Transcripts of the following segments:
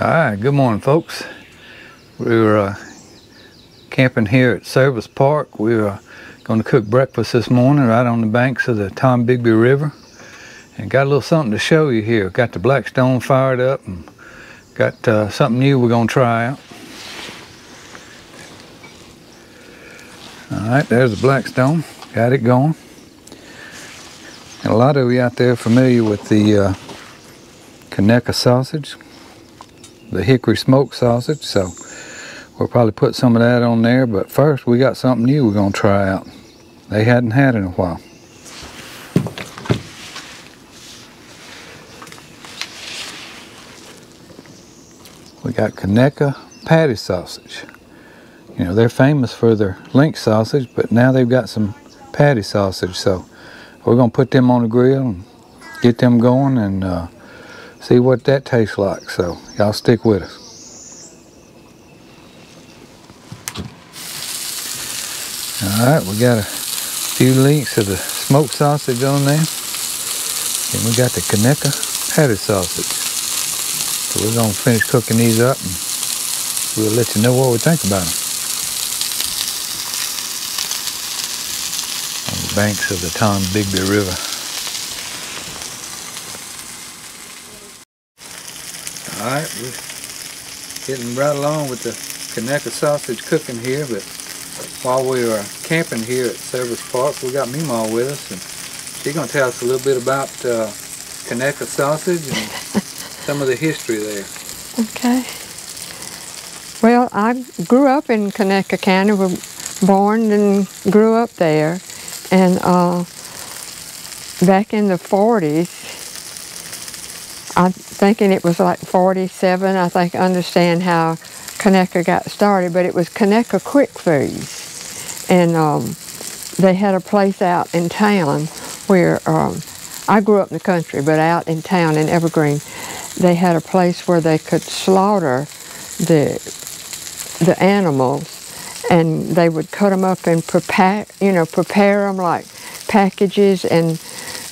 All right, good morning, folks. We were uh, camping here at Service Park. We were going to cook breakfast this morning right on the banks of the Tombigbee River. And got a little something to show you here. Got the Blackstone fired up and got uh, something new we're going to try out. All right, there's the Blackstone. Got it going. And a lot of you out there familiar with the uh, sausage the hickory smoked sausage. So we'll probably put some of that on there. But first, we got something new we're going to try out. They hadn't had in a while. We got Conecuh patty sausage. You know, they're famous for their link sausage, but now they've got some patty sausage. So we're going to put them on the grill and get them going and uh, see what that tastes like. So y'all stick with us. All right, we got a few links of the smoked sausage on there. And we got the Conecuh patty sausage. So we're gonna finish cooking these up and we'll let you know what we think about them. On the banks of the Tombigbee River. All right, we're getting right along with the Conecuh sausage cooking here, but while we are camping here at Service Park, we got Meemaw with us, and she's going to tell us a little bit about uh, Conecuh sausage and some of the history there. Okay. Well, I grew up in Conecuh County, was born and grew up there, and uh, back in the 40s, I'm thinking it was like 47. I think I understand how Conecuh got started, but it was Conecuh Quick Foods. And um, they had a place out in town where um, I grew up in the country, but out in town in Evergreen, they had a place where they could slaughter the the animals, and they would cut them up and prepare, you know, prepare them like packages and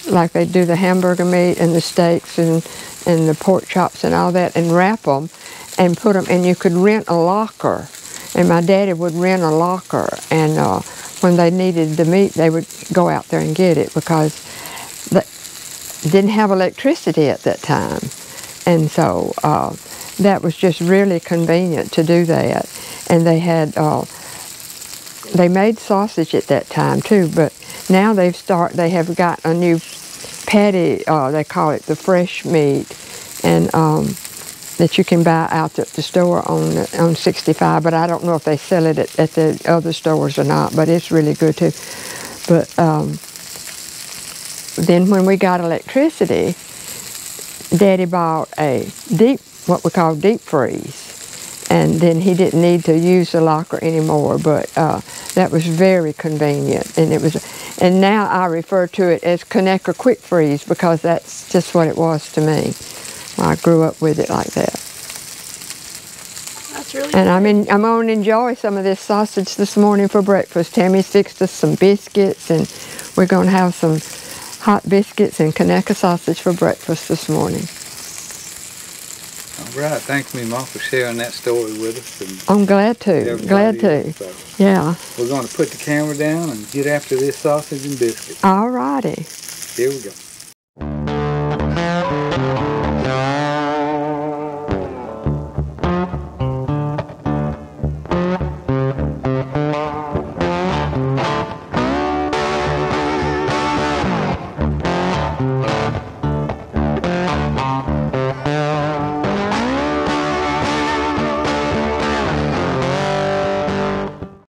like they do the hamburger meat and the steaks and and the pork chops and all that and wrap them and put them, and you could rent a locker. And my daddy would rent a locker, and uh, when they needed the meat, they would go out there and get it because they didn't have electricity at that time. And so uh, that was just really convenient to do that. And they had, uh, they made sausage at that time too, but now they've start, they have got a new patty, uh, they call it the fresh meat, and um, that you can buy out at the store on on 65. But I don't know if they sell it at, at the other stores or not. But it's really good too. But um, then when we got electricity, Daddy bought a deep, what we call deep freeze. And then he didn't need to use the locker anymore, but uh, that was very convenient. And it was, and now I refer to it as Conecuh Quick Freeze because that's just what it was to me. I grew up with it like that. That's really And. I'm, in, I'm going to enjoy some of this sausage this morning for breakfast. Tammy's fixed us some biscuits, and we're going to have some hot biscuits and Conecuh sausage for breakfast this morning. Right, thanks Meemaw for sharing that story with us. And I'm glad to. Glad to. So Yeah. we're going to put the camera down and get after this sausage and biscuit. All righty. Here we go.